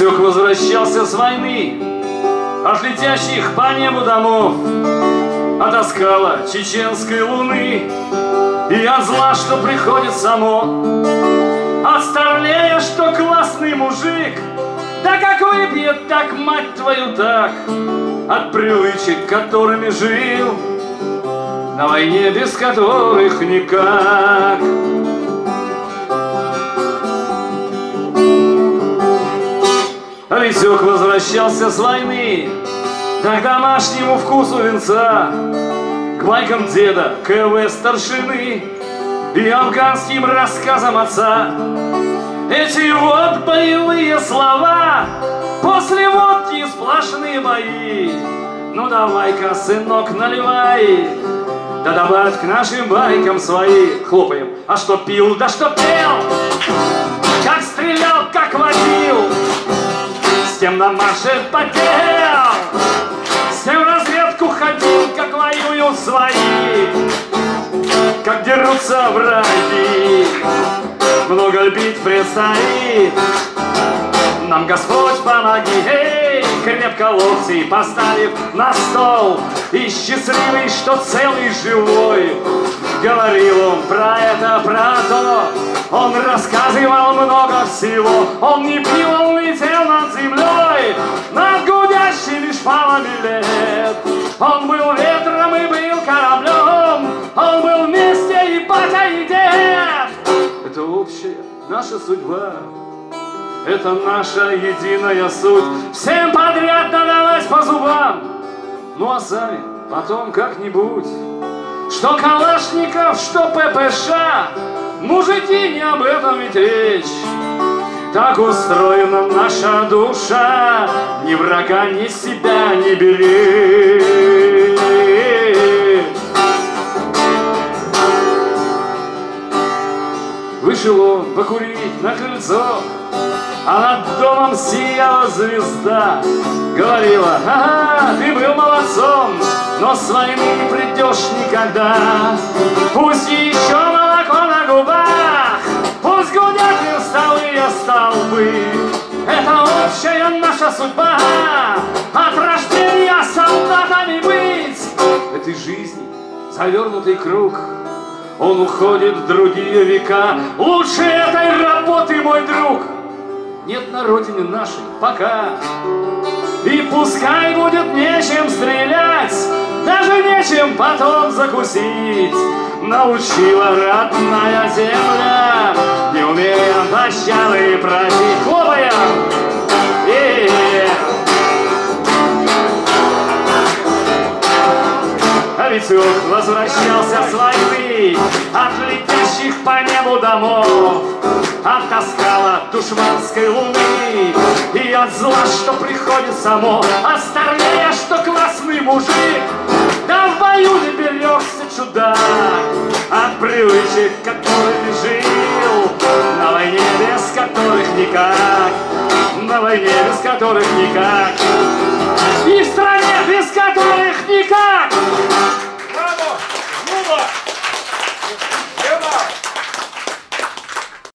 Витек возвращался с войны. От летящих по небу домов От оскала чеченской луны И от зла, что приходит само. От старлея, что классный мужик Да как выпьет, так мать твою так. От привычек, которыми жил На войне, без которых никак Витек возвращался с войны. Так домашнему вкусу венца К байкам деда, КВ старшины И афганским рассказам отца. Эти вот боевые слова После водки сплошные бои. Ну давай-ка, сынок, наливай Да добавь к нашим байкам свои. Хлопаем. А что пил, да что пел? Как стрелял, как водил тем на марше потел, с тем в разведку ходил, как воюют свои, как дерутся враги. Много битв предстоит, нам Господь помоги, эй, крепко локти поставив на стол, и счастливый, что целый живой, говорил он про это, про то, он рассказывал много всего, он не пил, он летел над землей, над гудящими шпалами лет. Он был ветром и был кораблем, он был вместе и батя, и дед. Это общая наша судьба, это наша единая суть. Всем подряд надалась по зубам, ну а сами потом как-нибудь. Что Калашников, что ППШ, Мужики, не об этом ведь речь. Так устроена наша душа, Ни врага, ни себя не бери. Вышел он покурить на крыльцо, А над домом сияла звезда. Говорила, ага, ты был молодцом, Но с войны не придешь никогда. Пусть еще молоко на губах, Пусть гудят верстовые столбы. Это общая наша судьба, От рождения солдатами быть. Этой жизни завернутый круг, Он уходит в другие века. Лучше этой работы, мой друг, Нет на родине нашей пока. И пускай будет нечем стрелять, даже нечем потом закусить. Научила родная земля, не умеем пощады просить. Хлопаем! А ведь он возвращался с войны От летящих по небу домов От таскала душманской луны И от зла, что приходит само. От старлея, что классный мужик Да в бою не берегся чудак От привычек, которыми жил На войне, без которых никак На войне, без которых никак